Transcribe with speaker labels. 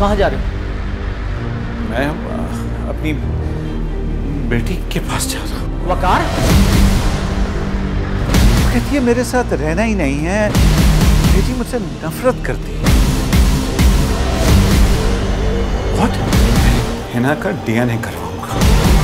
Speaker 1: कहाँ जा रहे हो?
Speaker 2: मैं अपनी बेटी के पास जा रहा हूँ।
Speaker 1: वकार?
Speaker 2: कहती है मेरे साथ रहना ही नहीं है। बेटी मुझसे नफरत करती है। What? हिना का डीएनए करवाऊँगा।